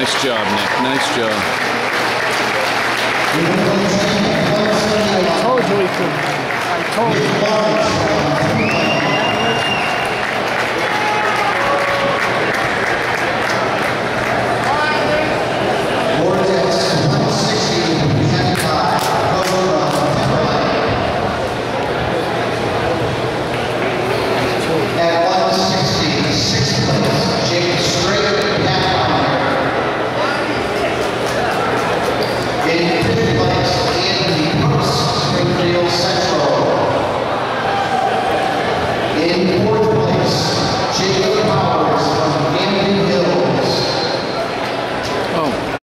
Nice job, Nick. Nice job. I told you he could. I told you.